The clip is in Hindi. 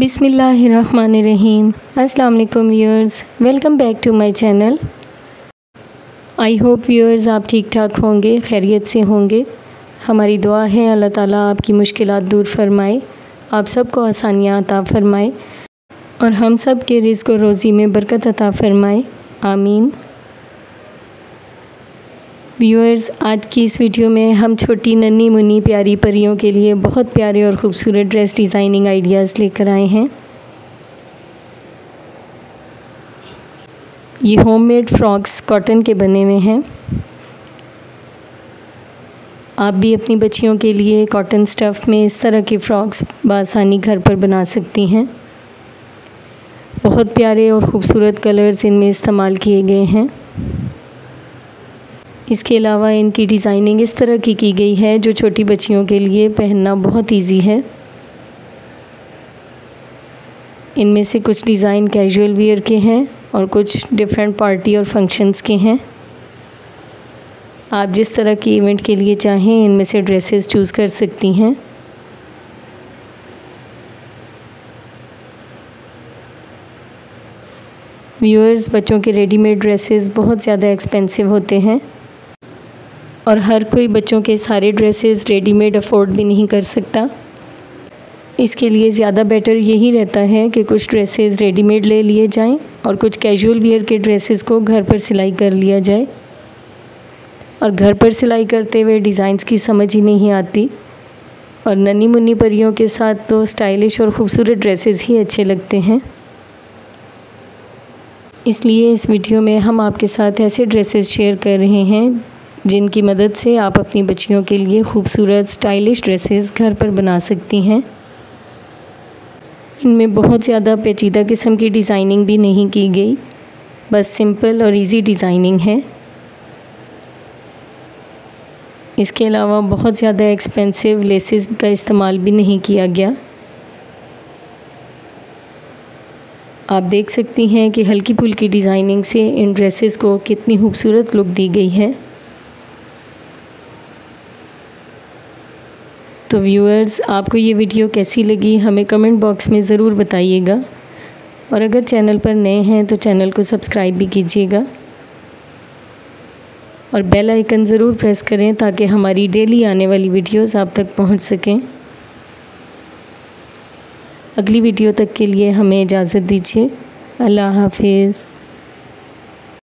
बिसमीम वालेकुम viewers, welcome back to my channel. I hope viewers आप ठीक ठाक होंगे, खैरियत से होंगे। हमारी दुआ है, अल्लाह ताला आपकी मुश्किलात दूर फरमाए, आप सबको आसानियाँ अता फ़रमाए, और हम सब के रिज़्क और रोज़ी में बरकत अता फ़रमाए। आमीन। व्यूअर्स आज की इस वीडियो में हम छोटी नन्ही मुन्नी प्यारी परियों के लिए बहुत प्यारे और ख़ूबसूरत ड्रेस डिज़ाइनिंग आइडियाज़ लेकर आए हैं। ये होममेड फ्रॉक्स कॉटन के बने हुए हैं। आप भी अपनी बच्चियों के लिए कॉटन स्टफ़ में इस तरह के फ़्रॉक्स बसानी घर पर बना सकती हैं। बहुत प्यारे और ख़ूबसूरत कलर्स इनमें इस्तेमाल किए गए हैं। इसके अलावा इनकी डिज़ाइनिंग इस तरह की की गई है, जो छोटी बच्चियों के लिए पहनना बहुत इजी है। इनमें से कुछ डिज़ाइन कैजुअल वियर के हैं और कुछ डिफरेंट पार्टी और फ़ंक्शंस के हैं। आप जिस तरह की इवेंट के लिए चाहें, इनमें से ड्रेसेस चूज़ कर सकती हैं। व्यूअर्स बच्चों के रेडीमेड ड्रेसेस बहुत ज़्यादा एक्सपेंसिव होते हैं। और हर कोई बच्चों के सारे ड्रेसेस रेडीमेड अफोर्ड भी नहीं कर सकता। इसके लिए ज़्यादा बेटर यही रहता है कि कुछ ड्रेसेस रेडीमेड ले लिए जाएँ और कुछ कैजुअल वियर के ड्रेसेस को घर पर सिलाई कर लिया जाए। और घर पर सिलाई करते हुए डिज़ाइंस की समझ ही नहीं आती। और नन्ही मुन्नी परियों के साथ तो स्टाइलिश और ख़ूबसूरत ड्रेसेस ही अच्छे लगते हैं। इसलिए इस वीडियो में हम आपके साथ ऐसे ड्रेसेस शेयर कर रहे हैं जिनकी मदद से आप अपनी बच्चियों के लिए खूबसूरत स्टाइलिश ड्रेसेस घर पर बना सकती हैं। इनमें बहुत ज़्यादा पेचीदा किस्म की डिज़ाइनिंग भी नहीं की गई। बस सिंपल और इजी डिज़ाइनिंग है। इसके अलावा बहुत ज़्यादा एक्सपेंसिव लेसेस का इस्तेमाल भी नहीं किया गया। आप देख सकती हैं कि हल्की फुल्की डिज़ाइनिंग से इन ड्रेसेस को कितनी खूबसूरत लुक दी गई है। तो व्यूअर्स आपको ये वीडियो कैसी लगी, हमें कमेंट बॉक्स में ज़रूर बताइएगा। और अगर चैनल पर नए हैं तो चैनल को सब्सक्राइब भी कीजिएगा। और बेल आइकन ज़रूर प्रेस करें, ताकि हमारी डेली आने वाली वीडियोस आप तक पहुँच सकें। अगली वीडियो तक के लिए हमें इजाज़त दीजिए। अल्लाह हाफिज़।